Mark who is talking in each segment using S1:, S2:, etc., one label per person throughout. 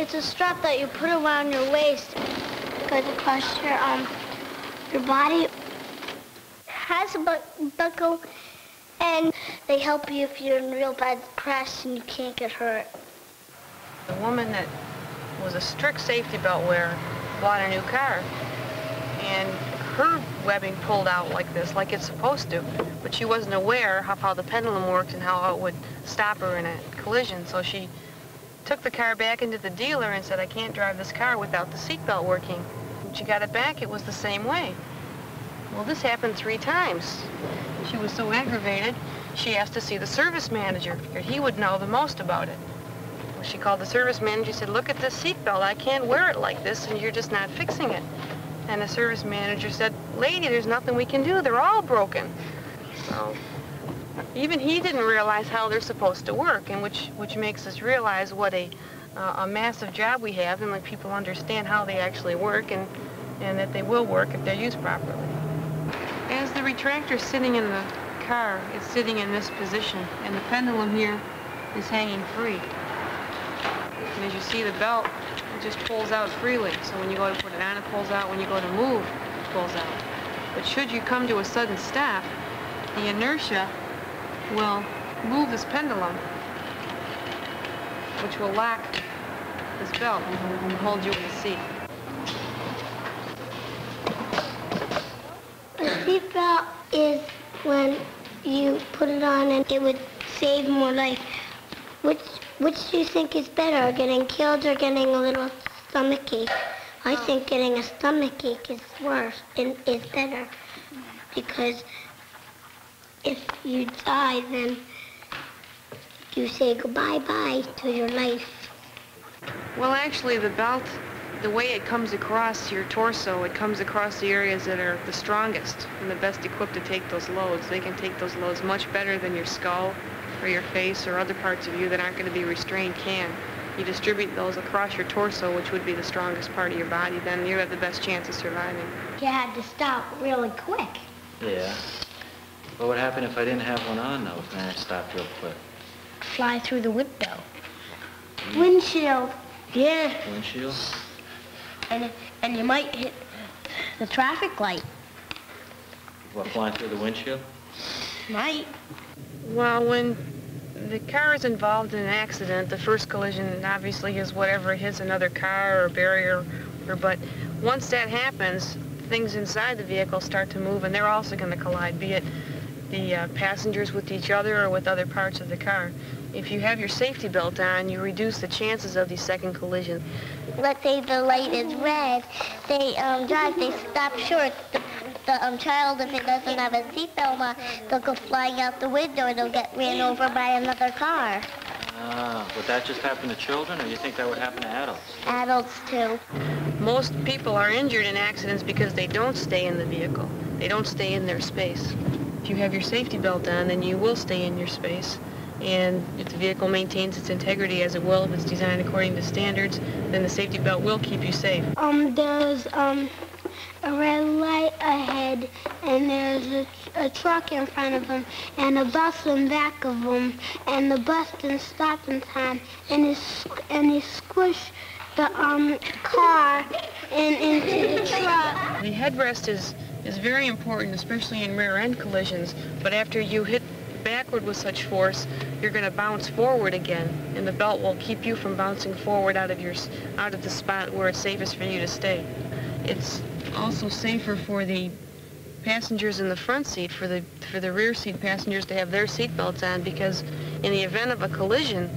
S1: it's a strap that you put around your waist. Goes across your um your body. Has a bu- buckle, and they help you if you're in real bad crash and you can't get hurt.
S2: The woman that was a strict safety belt wearer bought a new car, and her webbing pulled out like this, like it's supposed to, but she wasn't aware of how the pendulum works and how it would stop her in a collision, so she took the car back into the dealer and said, I can't drive this car without the seatbelt working. When she got it back, it was the same way. Well, this happened three times. She was so aggravated, she asked to see the service manager, he would know the most about it. Well, she called the service manager, said, look at this seatbelt, I can't wear it like this, and you're just not fixing it. And the service manager said, lady, there's nothing we can do, they're all broken. So even he didn't realize how they're supposed to work, and which, which makes us realize what a, uh, a massive job we have and let people understand how they actually work and, and that they will work if they're used properly. As the retractor's sitting in the car, it's sitting in this position, and the pendulum here is hanging free. And as you see the belt, it just pulls out freely. So when you go to put it on, it pulls out. When you go to move, it pulls out. But should you come to a sudden stop, the inertia will move this pendulum, which will lack this belt and hold you in the seat.
S1: A seatbelt is when you put it on and it would save more life. Which which do you think is better, getting killed or getting a little stomach ache? I think getting a stomach ache is worse and is better because if you die, then you say goodbye-bye to your life.
S2: Well, actually, the belt, the way it comes across your torso, it comes across the areas that are the strongest and the best equipped to take those loads. They can take those loads much better than your skull or your face or other parts of you that aren't going to be restrained can. You distribute those across your torso, which would be the strongest part of your body, then you have the best chance of surviving.
S1: You had to stop really quick.
S3: Yeah. What would happen if I didn't have one on, though, if I stopped real quick?
S1: Fly through the window. Mm. Windshield. Yeah.
S3: Windshield?
S1: And, and you might hit the traffic light.
S3: What, flying through the windshield?
S1: Might.
S2: Well, when the car is involved in an accident, the first collision obviously is whatever hits another car or barrier, or, but once that happens, things inside the vehicle start to move and they're also going to collide, be it the uh, passengers with each other or with other parts of the car. If you have your safety belt on, you reduce the chances of these second collisions.
S1: Let's say the light is red, they um, drive, they stop short. The, the um, child, if it doesn't have a seatbelt on, they'll go flying out the window and they'll get ran over by another car.
S3: Ah, would that just happen to children, or do you think that would happen to adults?
S1: Adults, too.
S2: Most people are injured in accidents because they don't stay in the vehicle. They don't stay in their space. If you have your safety belt on, then you will stay in your space. And if the vehicle maintains its integrity as it will, if it's designed according to standards, then the safety belt will keep you safe.
S1: Um, there's um, a red light ahead, and there's a, a truck in front of him, and a bus in back of him, and the bus didn't stop in time, and he, and he squished the um, car in, into the truck.
S2: The headrest is, is very important, especially in rear end collisions, but after you hit backward with such force, you're going to bounce forward again, and the belt will keep you from bouncing forward out of your out of the spot where it's safest for you to stay. It's also safer for the passengers in the front seat, for the for the rear seat passengers to have their seat belts on, because in the event of a collision,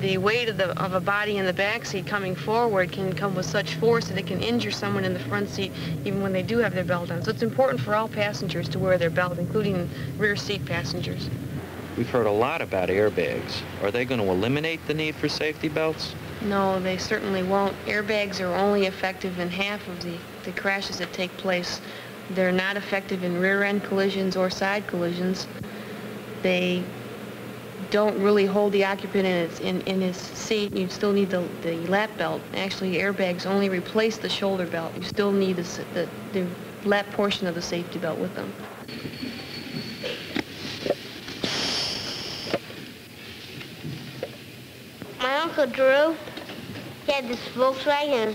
S2: the weight of, the, of a body in the back seat coming forward can come with such force that it can injure someone in the front seat even when they do have their belt on. So it's important for all passengers to wear their belt, including rear seat passengers.
S4: We've heard a lot about airbags. Are they going to eliminate the need for safety belts?
S2: No, they certainly won't. Airbags are only effective in half of the, the crashes that take place. They're not effective in rear-end collisions or side collisions. They don't really hold the occupant in, its, in, in his seat. You still need the, the lap belt. Actually, airbags only replace the shoulder belt. You still need the, the, the lap portion of the safety belt with them.
S1: My Uncle Drew, He had this Volkswagen.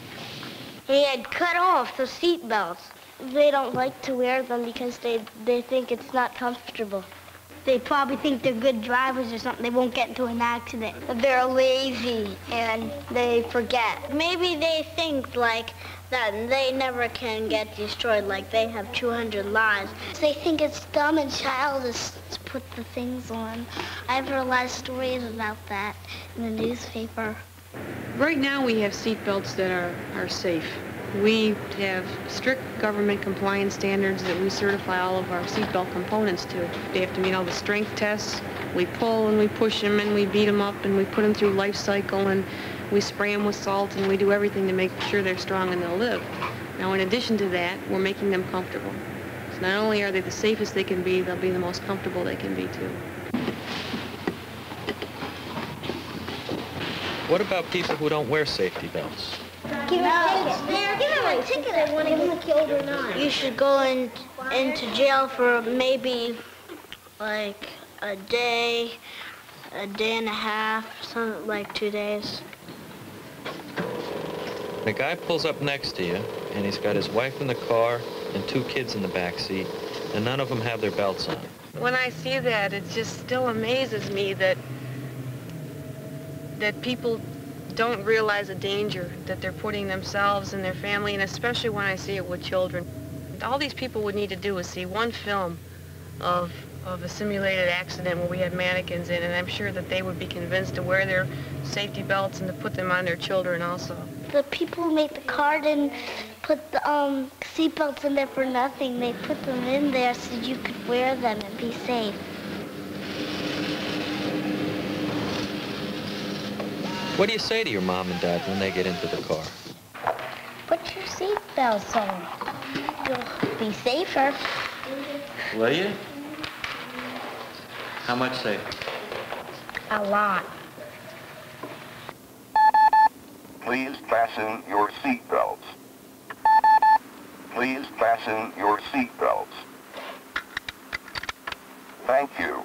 S1: He had cut off the seat belts. They don't like to wear them because they, they think it's not comfortable. They probably think they're good drivers or something. They won't get into an accident. They're lazy and they forget. Maybe they think like that they never can get destroyed like they have 200 lives. They think it's dumb and childish to put the things on. I've heard a lot of stories about that in the newspaper.
S2: Right now, we have seat belts that are, are safe. We have strict government compliance standards that we certify all of our seatbelt components to. They have to meet all the strength tests. We pull and we push them and we beat them up and we put them through life cycle and we spray them with salt and we do everything to make sure they're strong and they'll live. Now, in addition to that, we're making them comfortable. So not only are they the safest they can be, they'll be the most comfortable they can be too.
S4: What about people who don't wear safety belts?
S1: Give him a ticket. Give him a ticket. I want to give him killed or not. You should go in, into jail for maybe like a day, a day and a half, something like two days.
S4: The guy pulls up next to you, and he's got his wife in the car and two kids in the back seat, and none of them have their belts on.
S2: When I see that, it just still amazes me that that people don't realize the danger that they're putting themselves and their family, and especially when I see it with children. All these people would need to do is see one film of of a simulated accident where we had mannequins in, and I'm sure that they would be convinced to wear their safety belts and to put them on their children also.
S1: The people who make the card didn't put the um, seatbelts in there for nothing. They put them in there so you could wear them and be safe.
S4: What do you say to your mom and dad when they get into the car?
S1: Put your seatbelts on. You'll be safer.
S3: Will you? How much safer?
S1: A lot.
S5: Please fasten your seatbelts. Please fasten your seatbelts. Thank you.